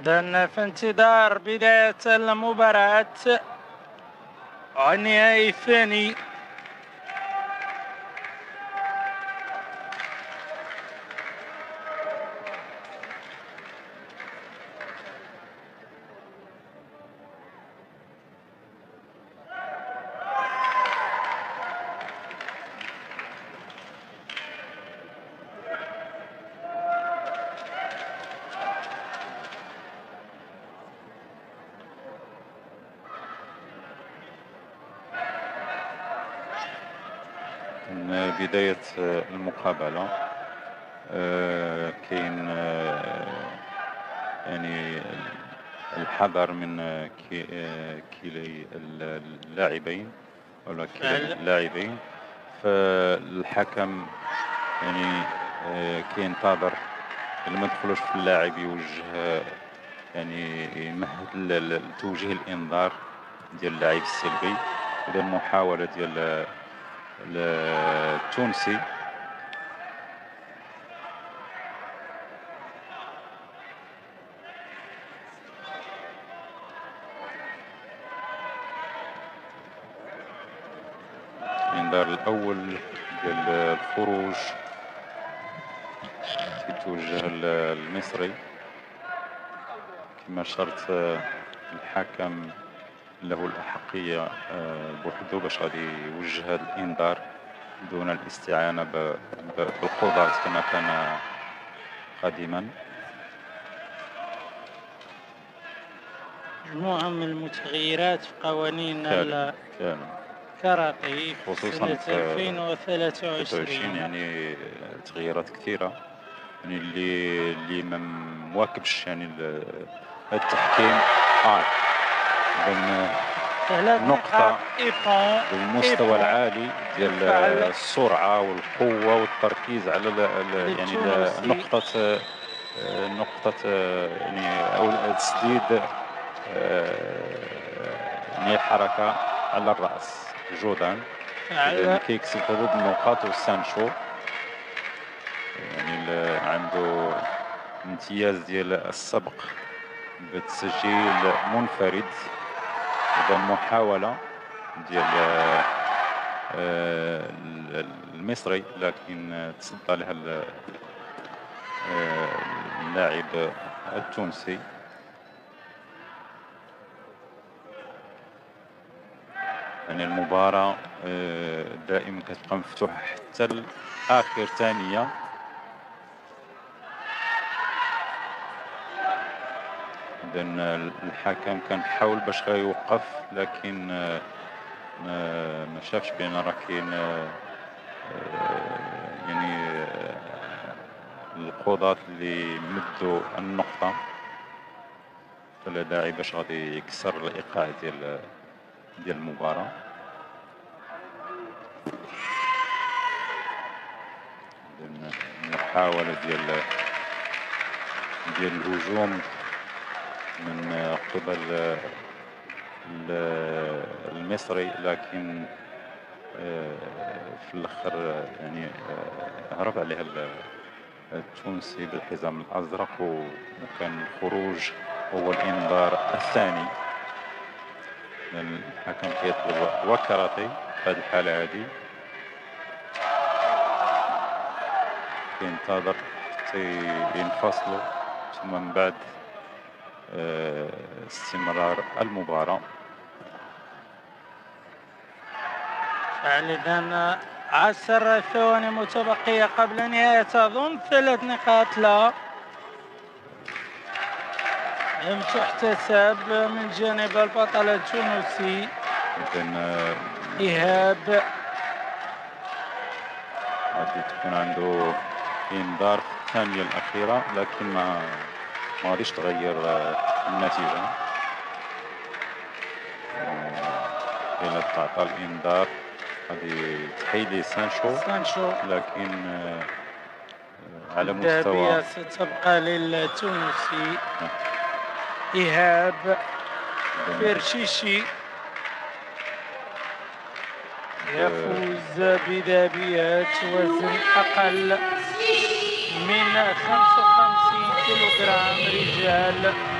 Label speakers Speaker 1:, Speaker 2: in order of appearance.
Speaker 1: إذن في انتظار بداية المباراة. النهائي الثاني
Speaker 2: من بداية المقابلة آه، كاين آه، يعني الحذر من كي- آه، كلي اللاعبين ولا كلا. اللاعبين فالحكم يعني كينتظر اللي ما دخلوش في اللاعب يوجه يعني يمهد لتوجيه الإنذار ديال اللاعب السلبي اذا محاوله ديال التونسي الانذار الأول ديال الخروج. تيتوجه المصري. كما شرط الحكم له الأحقية آه، بوحدو باش غادي يوجه هذا الإنذار دون الاستعانة بالقضاة كما كان قديما.
Speaker 1: مجموعة من المتغيرات في قوانين في
Speaker 2: خصوصاً
Speaker 1: سنة
Speaker 2: في
Speaker 1: 2023
Speaker 2: 23 يعني تغييرات كثيرة. يعني اللي اللي ما مواكبش يعني ال- التحكيم.
Speaker 1: آه.
Speaker 2: نقطة بالمستوى العالي ديال. السرعة والقوة والتركيز على يعني. نقطة آه، نقطة آه، يعني أو تسديد آه، يعني الحركة على الرأس. جودان كيكسب ثلاث نقاط وسانشو. يعني عنده امتياز ديال السبق بتسجيل منفرد. إذا محاولة ديال المصري لكن تصدى لها ال- اللاعب التونسي يعني المباراة آه، دائما كتبقى مفتوحة حتى آخر ثانية إذا الحكم كان حاول باش يوقف لكن آه، ما شافش بأن راه كاين آه، آه، يعني القضاة اللي مدوا النقطة. فلا داعي باش غادي يكسر الإيقاع ديال ديال المباراة. إذن محاولة ديال ديال الهجوم. من قبل ال- المصري لكن آه، في الأخر يعني آه، هرب عليها ال- التونسي بالحزام الأزرق وكان الخروج هو الإنذار الثاني الحكم كيطلب وكراتي في هذه الحالة هذه. كينتظر حتى ينفصلوا ثم من بعد استمرار المباراة.
Speaker 1: فعل إذن عشر ثواني متبقية قبل نهاية أظن ثلاث نقاط لا. لم تحتسب من جانب البطل التونسي
Speaker 2: إذن آه،
Speaker 1: إيهاب.
Speaker 2: غادي تكون عنده إنذار في الثانية الأخيرة لكن ما ما غاديش تغير آه، النتيجة. آه، إلا تعطى الإنذار غادي تحيدي سانشو.
Speaker 1: سانشو.
Speaker 2: لكن آه، على مستوى
Speaker 1: ستبقى للتونسي إيهاب فرشيشي. يفوز بذهبيات وزن أقل من 55 dell'opera Rigel